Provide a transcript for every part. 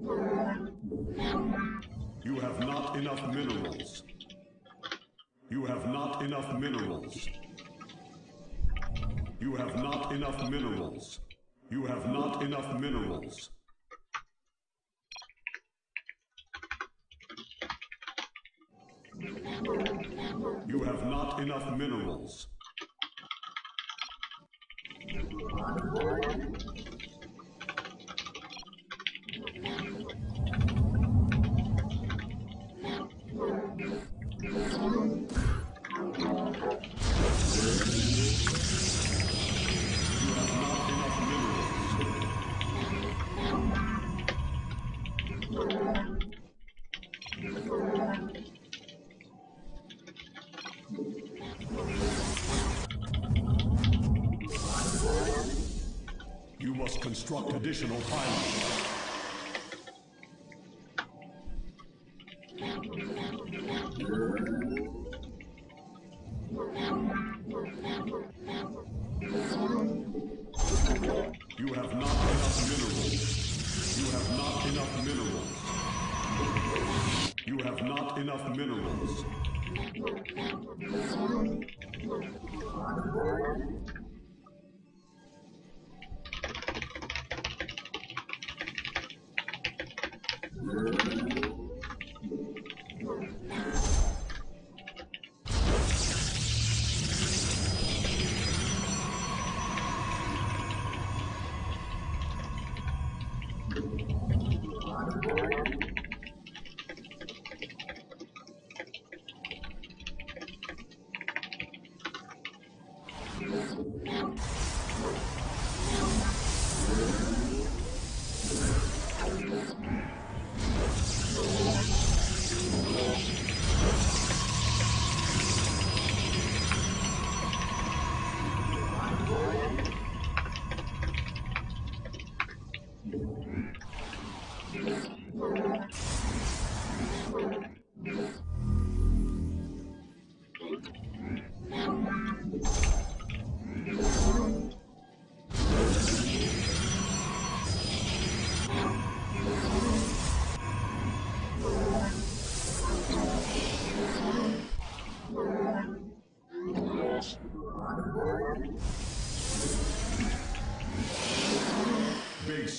You have not enough minerals. You have not enough minerals. You have not enough minerals. You have not enough minerals. You have not enough minerals. Additional pylons. You have not enough minerals. You have not enough minerals. You have not enough minerals.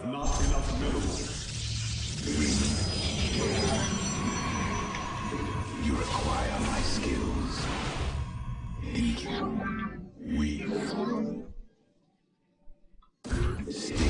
Have not enough minerals. You require my skills. In we state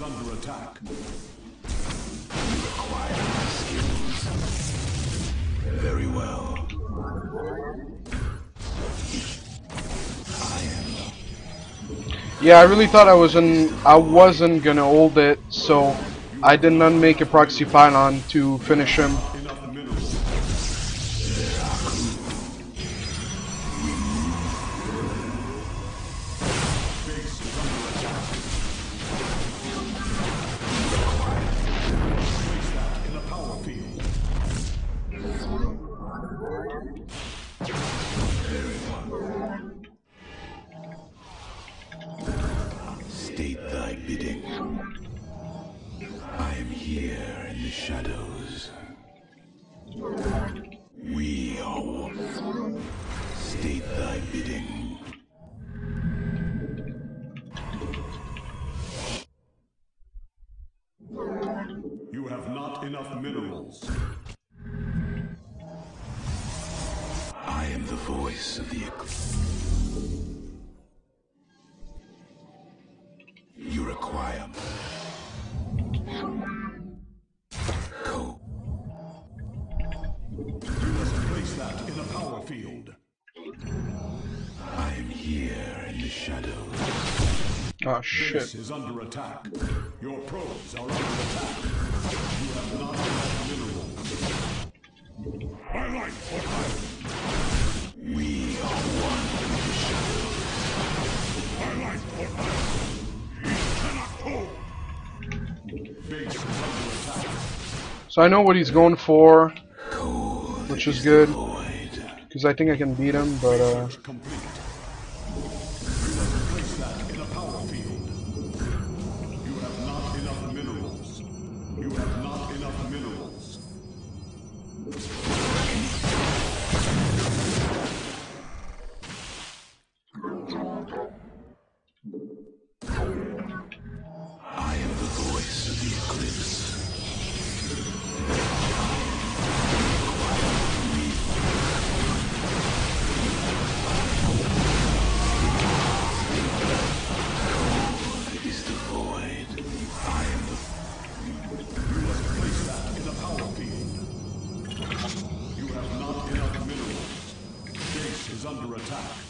is under attack. Acquire skills. Very well. Yeah, I really thought I wasn't I wasn't gonna hold it, so I did not make a proxy pylon to finish him. State thy bidding. I am here in the shadows. We are one. State thy bidding. You have not enough minerals. I am the voice of the Oh shit. Base is under attack. Your probes are under attack. You have not minerals. So I know what he's going for, which is good, because I think I can beat him, but uh... You have not enough minerals. You have attack.